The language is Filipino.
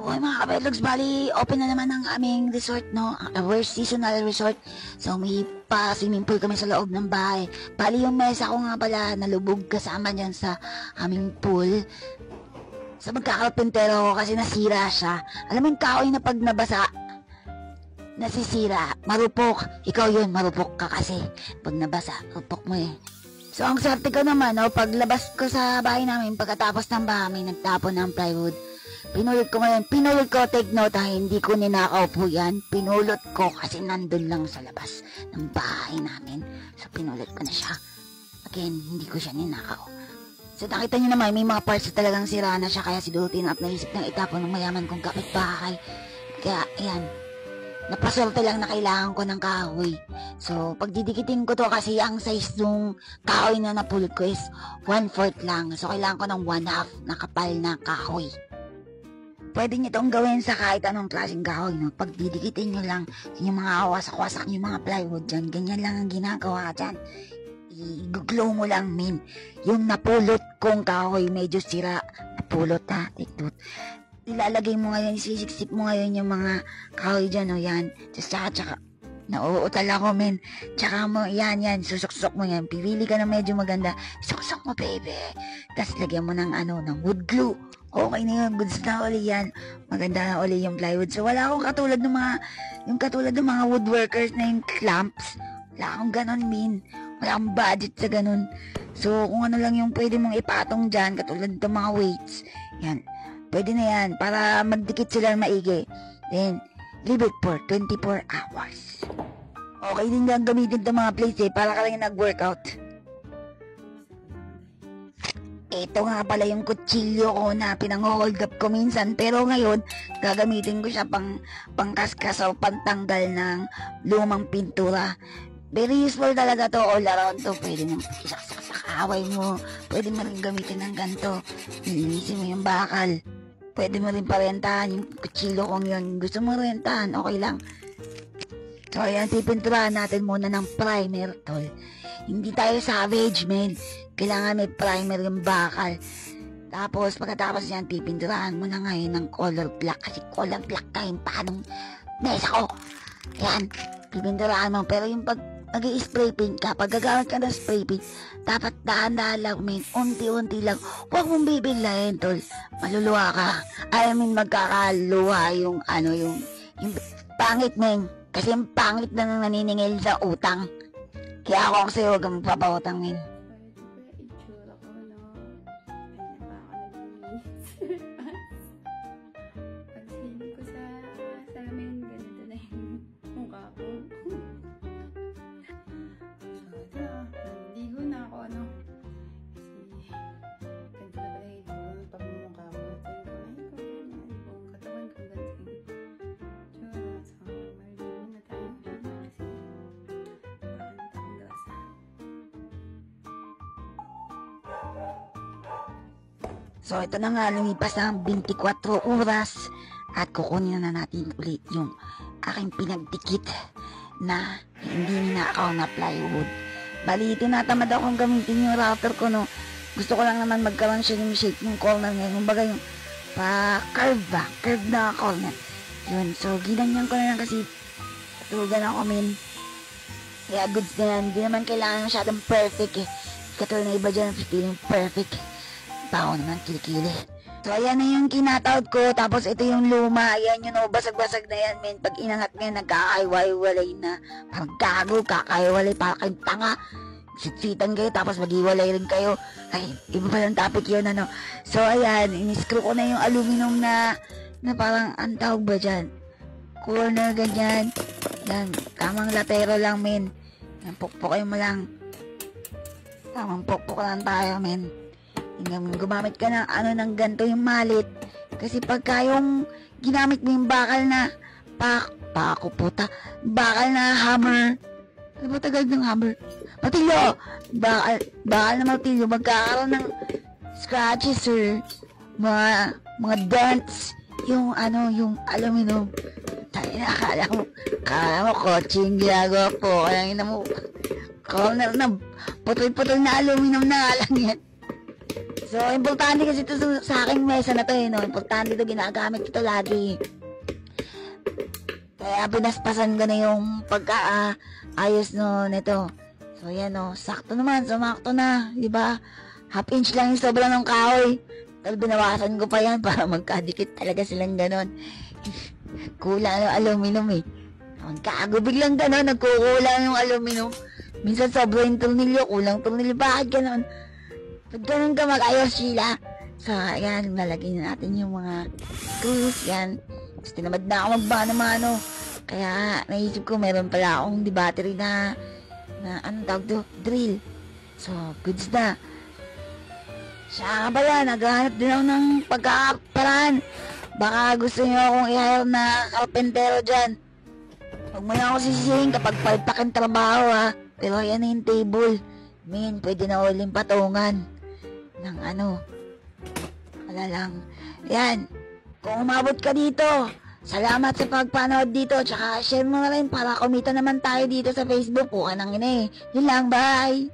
Okay mga kabetlogs, bali open na naman ang aming resort, no? Our seasonal resort. So may pa swimming pool kami sa loob ng bahay. Bali yung mesa ko nga pala nalubog kasama dyan sa aming pool. Sa magkakarpentero ko kasi nasira siya. Alam mo yung kahoy na pag nabasa, nasisira, marupok. Ikaw yun, marupok ka kasi. Pag nabasa, rupok mo eh. So ang swerte ko naman, no, paglabas ko sa bahay namin, pagkatapos ng bahay, nagtapon ng plywood. Pinulot ko ngayon. Pinulot ko, take note ha, hindi ko ninakaw po yan. Pinulot ko kasi nandun lang sa labas ng bahay namin. So pinulot ko na siya. Again, hindi ko siya ninakaw. So nakita niyo naman, may mga parts na talagang sira na siya kaya si Dutin at naisip ng itapon ng mayaman kong kapitbahay. Kaya, ayan, napaswerte lang na kailangan ko ng kahoy. So, pagdidikitin ko to kasi ang size ng kahoy na napulot ko is 1-4 lang. So, kailangan ko ng 1 half na kapal na kahoy. Pwede niyo itong gawin sa kahit anong klaseng kahoy, no? Pagdidikitin niyo lang yung mga wasak-wasak yung mga plywood dyan. Ganyan lang ang ginagawa dyan. I-glow mo lang, min. Yung napulot kong kahoy, medyo sira. Napulot, ha? Tiktot. Ilalagay mo ngayon, isisiksik mo ngayon yung mga kahoy dyan, o yan. Tsaka, tsaka, nauutal ako, men. Tsaka mo, yan, yan, susok-sok mo yan. Pipili ka na medyo maganda. Susok mo, baby. Tapos lagyan mo ng ano, ng wood glue okay na yun, goods na uli yan. Maganda na uli yung plywood. So, wala akong katulad ng mga, yung katulad ng mga woodworkers na yung clamps. Wala akong ganon, min. Wala akong budget sa ganon. So, kung ano lang yung pwede mong ipatong dyan, katulad ng mga weights, yan. Pwede na yan, para magdikit sila maigi. Then, leave it for 24 hours. Okay din lang gamitin ng mga plates eh, para ka lang nag-workout. Ito nga pala yung kutsilyo ko na pinang-hold up ko minsan. Pero ngayon, gagamitin ko siya pang pangkaskas o pantanggal ng lumang pintura. Very useful talaga to all around to. Pwede mo isaksak sa kaway mo. Pwede mo rin gamitin ng ganito. Nilinisin mo yung bakal. Pwede mo rin parentahan yung kutsilyo kong yun. Gusto mo rentahan, okay lang. So, ayan, pipinturahan natin muna ng primer, tol. Hindi tayo savage, man. Kailangan may primer yung bakal. Tapos, pagkatapos yan, pipinturahan mo na ngayon ng color black. Kasi color black ka yung panong mesa ko. Yan, pipinturahan mo. Pero yung pag mag spray paint ka, pag gagamit ka ng spray paint, dapat dahan-dahan lang, men. Unti-unti lang. Huwag mong bibiglayin, tol. Maluluwa ka. I mean, magkakaluwa yung, ano, yung, yung pangit, men. Kasi yung pangit na nang naniningil sa utang. Kaya ako kasi huwag kang magpapautang, men. フフフフ。So, ito na nga, lumipas na ang 24 oras at kukunin na natin ulit yung aking pinagdikit na hindi ninakaw na plywood. Bali, tinatamad akong gamitin yung router ko, no. Gusto ko lang naman magkaroon siya ng shape yung corner niya. Yung baga yung pa-curve ba? Curve na corner. Yun, so ginanyan ko na lang kasi tulugan ako, min. Kaya goods na yan. Hindi naman kailangan masyadong perfect eh. Katulad na iba dyan, feeling perfect. Tao naman, kilikili. So, ayan na yung kinataod ko. Tapos, ito yung luma. Ayan yun, oh, basag-basag na yan, men. Pag inangat mo yan, nagkakaiwalay na. Parang gago, kakaiwalay. Parang kayong tanga. Sitsitan kayo, tapos maghiwalay rin kayo. Ay, iba pa yung topic yun, ano. So, ayan, in-screw ko na yung aluminum na, na parang, ang tawag ba dyan? Corner, ganyan. Yan, tamang latero lang, men. Yan, pukpukin mo lang. Tamang pukpuk lang tayo, men. Gumamit ka ng ano ng ganito yung malit. Kasi pagka yung ginamit mo yung bakal na pak, pako puta, bakal na hammer. Ano ba tagal ng hammer? Matilyo! Bakal, bakal na matilyo. Magkakaroon ng scratches or mga, mga dents. Yung ano, yung aluminum. Tayo na, akala mo, akala mo, coaching ginagawa po. Kaya mo, corner na, putol-putol na aluminum na lang yan. So, importante kasi ito sa, sa aking mesa na to eh, no? Importante ito, ginagamit ko to lagi. Kaya pinaspasan ko na yung pagka-ayos no, nito. So, yan no, sakto naman, sumakto na, di ba? Half inch lang yung sobra ng kahoy. Pero binawasan ko pa yan para magkadikit talaga silang ganon. Kulang yung aluminum eh. Magkago biglang ganon, nagkukulang yung aluminum. Minsan sobra yung tornilyo, kulang tornilyo. Bakit ganon? Pag ganun ka mag-ayos sila. So, ayan, lalagay na natin yung mga screws, yan. Tapos tinamad na ako magmano-mano. Kaya, naisip ko, meron pala akong di battery na, na, anong tawag to? Drill. So, goods na. Siya nga pala, naghahanap din ako ng pagkakaparaan. Baka gusto niyo akong i-hire na karpentero dyan. Huwag mo na ako sisihin kapag palpak trabaho ha. Pero yan na yung table. Min, pwede na uling patungan. Ng ano. Wala lang. Yan. Kung umabot ka dito, salamat sa pagpanood dito. Tsaka share mo na rin para kumita naman tayo dito sa Facebook. Puka nang ina eh. Yun lang, bye!